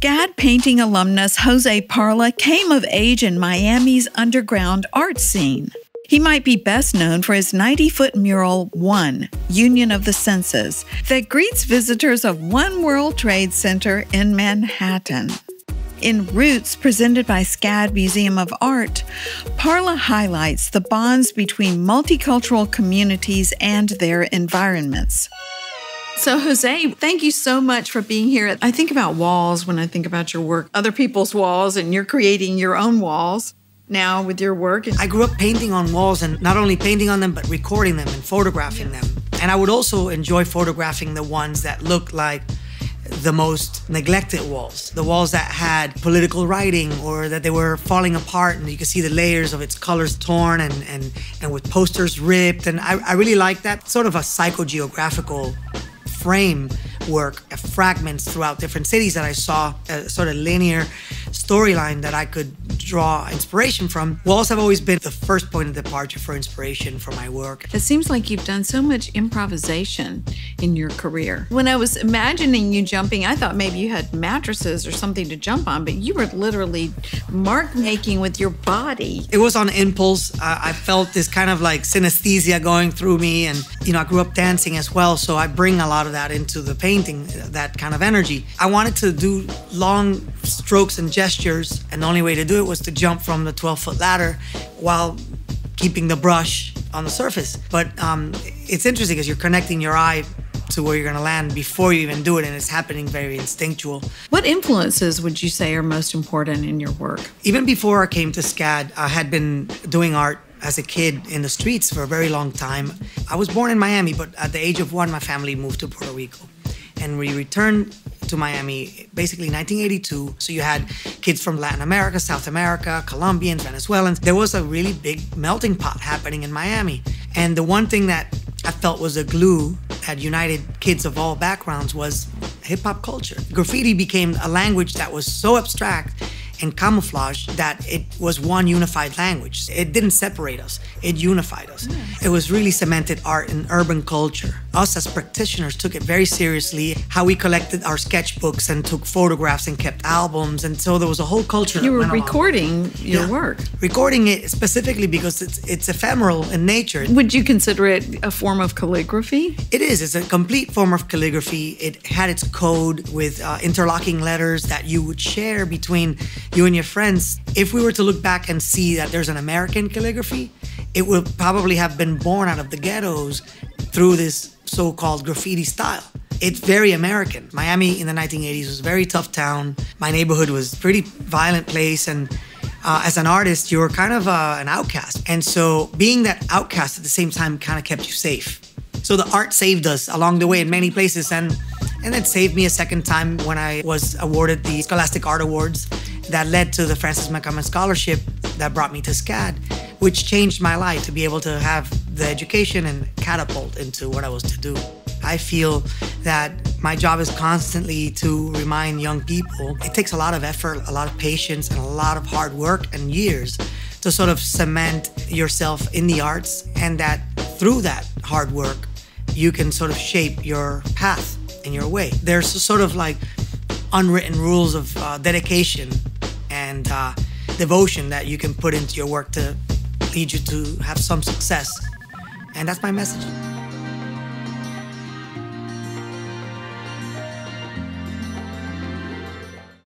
SCAD painting alumnus José Parlá came of age in Miami's underground art scene. He might be best known for his 90 foot mural, One Union of the Senses, that greets visitors of One World Trade Center in Manhattan. In Roots, presented by SCAD Museum of Art, Parlá highlights the bonds between multicultural communities and their environments. So, José, thank you so much for being here. I think about walls when I think about your work, other people's walls, and you're creating your own walls now with your work? I grew up painting on walls and not only painting on them, but recording them and photographing yes. them. And I would also enjoy photographing the ones that looked like the most neglected walls, the walls that had political writing or that they were falling apart and you could see the layers of its colors torn and, and, and with posters ripped. And I, I really like that sort of a psychogeographical framework, of fragments throughout different cities that I saw, a sort of linear storyline that I could draw inspiration from. Walls have always been the first point of departure for inspiration for my work. It seems like you've done so much improvisation in your career. When I was imagining you jumping, I thought maybe you had mattresses or something to jump on, but you were literally mark making with your body. It was on impulse. Uh, I felt this kind of like synesthesia going through me, and you know, I grew up dancing as well, so I bring a lot of that into the painting, that kind of energy. I wanted to do long strokes and gestures, and the only way to do it was to jump from the 12 foot ladder while keeping the brush on the surface. But um, it's interesting because you're connecting your eye to where you're going to land before you even do it, and it's happening very instinctual. What influences would you say are most important in your work? Even before I came to SCAD, I had been doing art as a kid in the streets for a very long time. I was born in Miami, but at the age of one, my family moved to Puerto Rico. And we returned to Miami, basically 1982. So you had kids from Latin America, South America, Colombians, Venezuelans. There was a really big melting pot happening in Miami. And the one thing that I felt was a glue that united kids of all backgrounds was hip hop culture. Graffiti became a language that was so abstract and camouflage that it was one unified language. It didn't separate us, it unified us. Nice. It was really cemented art and urban culture. Us as practitioners took it very seriously, how we collected our sketchbooks and took photographs and kept albums. And so there was a whole culture. You were recording your yeah. work. Recording it specifically because it's, it's ephemeral in nature. Would you consider it a form of calligraphy? It is. It's a complete form of calligraphy. It had its code with uh, interlocking letters that you would share between you and your friends, if we were to look back and see that there's an American calligraphy, it would probably have been born out of the ghettos through this so called graffiti style. It's very American. Miami in the 1980s was a very tough town. My neighborhood was a pretty violent place, and uh, as an artist, you were kind of uh, an outcast. And so, being that outcast at the same time kind of kept you safe. So, the art saved us along the way in many places, and and it saved me a second time when I was awarded the Scholastic Art Awards that led to the Francis McCummon Scholarship that brought me to SCAD, which changed my life to be able to have the education and catapult into what I was to do. I feel that my job is constantly to remind young people it takes a lot of effort, a lot of patience, and a lot of hard work and years to sort of cement yourself in the arts, and that through that hard work, you can sort of shape your path and your way. There's sort of like unwritten rules of uh, dedication and uh, devotion that you can put into your work to lead you to have some success. And that's my message.